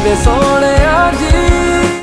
ਜੀਵੇ ਸੋਹਣਿਆ ਜੀ।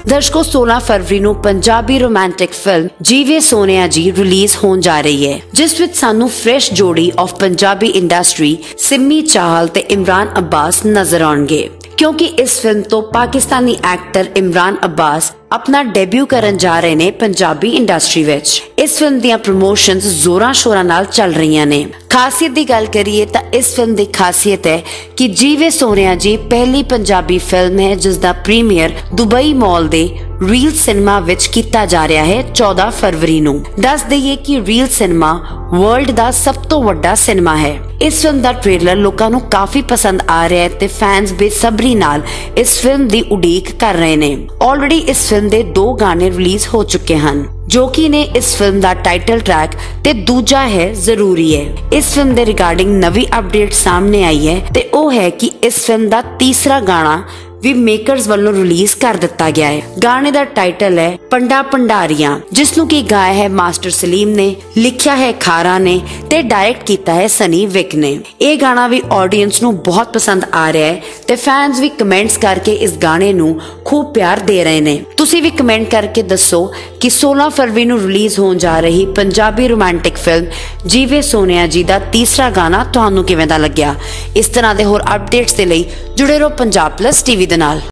ਦਰਸ਼ਕੋ 16 ਫਰਵਰੀ ਨੂੰ ਪੰਜਾਬੀ ਰੋਮਾਂਟਿਕ ਫਿਲਮ ਜੀਵੇ ਸੋਨਿਆ ਜੀ ਰਿਲੀਜ਼ ਹੋਣ ਜਾ ਰਹੀ ਹੈ, ਜਿਸ ਵਿੱਚ ਸਾਨੂੰ ਫਰੈਸ਼ ਜੋੜੀ ਆਫ ਪੰਜਾਬੀ ਇੰਡਸਟਰੀ ਸਿੰਮੀ ਚਾਹਲ ਤੇ ਇਮਰਾਨ ਅਬਾਸ ਨਜ਼ਰ ਆਉਣਗੇ। ਕਿਉਂਕਿ ਇਸ ਫਿਲਮ ਤੋਂ ਪਾਕਿਸਤਾਨੀ ਐਕਟਰ ਇਮਰਾਨ ਅਬਾਸ ਆਪਣਾ ਡੈਬਿਊ ਕਰਨ ਜਾ ਰਹੇ ਨੇ ਪੰਜਾਬੀ ਇੰਡਸਟਰੀ ਵਿੱਚ। ਇਸ ਫਿਲਮ ਦੀਆਂ ਪ੍ਰੋਮੋਸ਼ਨਸ ਜ਼ੋਰਾਂ ਸ਼ੋਰਾਂ ਨਾਲ ਚੱਲ ਰਹੀਆਂ ਨੇ। ਖਾਸੀਅਤ ਦੀ ਗੱਲ ਕਰੀਏ ਤਾਂ ਇਸ ਫਿਲਮ ਦੀ ਖਾਸੀਅਤ ਹੈ ਕਿ ਜੀਵੇ ਸੋਨਿਆ ਜੀ ਪਹਿਲੀ ਪੰਜਾਬੀ ਫਿਲਮ ਹੈ ਜਿਸ ਦਾ ਪ੍ਰੀਮੀਅਰ ਦੁਬਈ ਮਾਲ ਦੇ ਰੀਲ ਸਿਨੇਮਾ ਵਿੱਚ ਕੀਤਾ ਜਾ ਰਿਹਾ ਹੈ 14 ਫਰਵਰੀ ਨੂੰ। ਦੱਸ ਦਈਏ ਕਿ ਰੀਲ ਸਿਨੇਮਾ ਵਰਲਡ ਦਾ ਸਭ ਤੋਂ ਵੱਡਾ ਸਿਨੇਮਾ ਹੈ। ਇਸ ਫਿਲਮ ਦਾ ਟ੍ਰੇਲਰ ਲੋਕਾਂ ਨੂੰ ਕਾਫੀ ਪਸੰਦ ਆ ਰਿਹਾ ਹੈ ਤੇ ਫੈਨਸ ਬੇਸਬਰੀ ਨਾਲ ਇਸ ਫਿਲਮ ਦੀ ਉਡੀਕ ਕਰ ਰਹੇ ਨੇ। ਆਲਰੇਡੀ ਇਸ ਫਿਲਮ ਦੇ ਦੋ ਗਾਣੇ ਰਿਲੀਜ਼ ਹੋ ਚੁੱਕੇ ਹਨ, ਜੋ ਕਿ ਨੇ ਇਸ ਫਿਲਮ ਦਾ ਟਾਈਟਲ ਟਰੈਕ ਤੇ ਦੂਜਾ ਹੈ ਜ਼ਰੂਰੀ ਹੈ। ਇਸ ਫਿਲਮ ਦੇ ਰਿਗਾਰਡਿੰਗ ਨਵੀਂ ਅਪਡੇਟ ਸਾਹਮਣੇ ਆਈ ਹੈ ਤੇ ਉਹ ਹੈ ਕਿ ਇਸ ਫਿਲਮ ਦਾ ਤੀਸਰਾ ਗਾਣਾ ਵੀ ਮੇਕਰਸ ਵੱਲੋਂ ਰਿਲੀਜ਼ ਕਰ ਦਿੱਤਾ ਗਿਆ ਹੈ। ਗਾਣੇ ਦਾ ਟਾਈਟਲ ਹੈ ਪੰਡਾ ਪੰਡਾਰੀਆਂ ਜਿਸ ਨੂੰ ਕਿ ਗਾਇਆ ਹੈ ਮਾਸਟਰ ਸਲੀਮ ਨੇ, ਲਿਖਿਆ ਹੈ ਖਾਰਾ ਨੇ ਤੇ ਡਾਇਰੈਕਟ ਕੀਤਾ ਹੈ ਸਨੀ ਵਿਕ ਨੇ। ਇਹ ਗਾਣਾ ਵੀ ਆਡੀਅנס ਨੂੰ ਬਹੁਤ ਪਸੰਦ ਆ ਰਿਹਾ ਹੈ ਤੇ ਫੈਨਸ ਵੀ ਕਮੈਂਟਸ ਕਰਕੇ ਇਸ ਗਾਣੇ ਨੂੰ ਖੂਬ ਪਿਆਰ ਦੇ ਰਹੇ ਨੇ। ਤੁਸੀਂ ਵੀ ਕਮੈਂਟ ਕਰਕੇ ਦੱਸੋ ਕਿ 16 ਫਰਵਰੀ ਨੂੰ ਰਿਲੀਜ਼ ਹੋਣ ਜਾ ਰਹੀ ਪੰਜਾਬੀ ਰੋਮਾਂਟਿਕ ਫਿਲਮ ਜੀਵੇ ਸੋਨਿਆ ਜੀ ਦਾ ਤੀਸਰਾ ਗਾਣਾ ਤੁਹਾਨੂੰ ਕਿਵੇਂ ਦਾ ਲੱਗਿਆ? ਇਸ ਤਰ੍ਹਾਂ ਦੇ ਹੋਰ ਅਪਡੇਟਸ ਦੇ ਲਈ ਜੁੜੇ ਰਹੋ ਪੰਜਾਬ ਪਲੱਸ ਟੀਵੀ ਦੇ ਨਾਲ